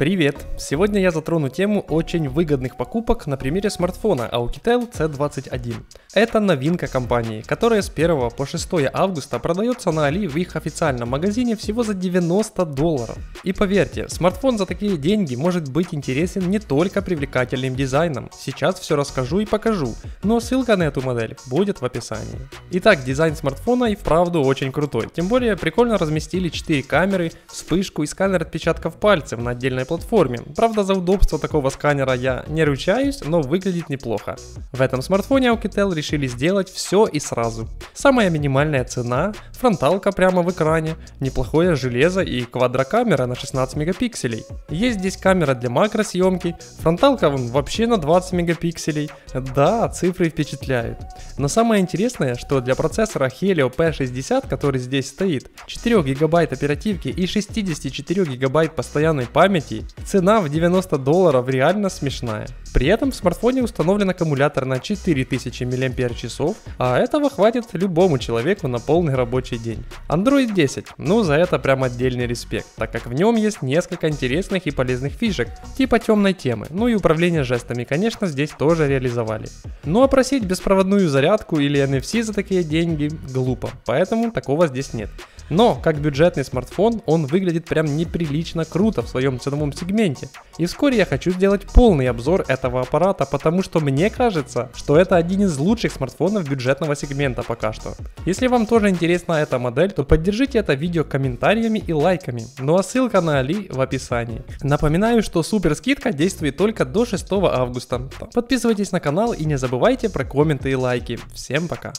Привет! Сегодня я затрону тему очень выгодных покупок на примере смартфона Alcatel C21. Это новинка компании, которая с 1 по 6 августа продается на Али в их официальном магазине всего за 90 долларов. И поверьте, смартфон за такие деньги может быть интересен не только привлекательным дизайном. Сейчас все расскажу и покажу, но ссылка на эту модель будет в описании. Итак, дизайн смартфона и вправду очень крутой. Тем более прикольно разместили 4 камеры, вспышку и сканер отпечатков пальцев на отдельной платформе. Правда, за удобство такого сканера я не ручаюсь, но выглядит неплохо. В этом смартфоне Alcatel решили сделать все и сразу. Самая минимальная цена, фронталка прямо в экране, неплохое железо и квадрокамера на 16 мегапикселей. Есть здесь камера для макросъемки, фронталка вон, вообще на 20 мегапикселей. Да, цифры впечатляют. Но самое интересное, что для процессора Helio P60, который здесь стоит, 4 гигабайт оперативки и 64 гигабайт постоянной памяти цена в 90 долларов реально смешная. При этом в смартфоне установлен аккумулятор на 4000 мАч, а этого хватит любому человеку на полный рабочий день. Android 10, ну за это прям отдельный респект, так как в нем есть несколько интересных и полезных фишек, типа темной темы, ну и управление жестами, конечно, здесь тоже реализовали. Ну а просить беспроводную зарядку или NFC за такие деньги глупо, поэтому такого здесь нет. Но, как бюджетный смартфон, он выглядит прям неприлично круто в своем ценовом сегменте. И вскоре я хочу сделать полный обзор этого аппарата, потому что мне кажется, что это один из лучших смартфонов бюджетного сегмента пока что. Если вам тоже интересна эта модель, то поддержите это видео комментариями и лайками. Ну а ссылка на Али в описании. Напоминаю, что супер скидка действует только до 6 августа. Подписывайтесь на канал и не забывайте про комменты и лайки. Всем пока!